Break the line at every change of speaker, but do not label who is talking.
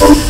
Oh.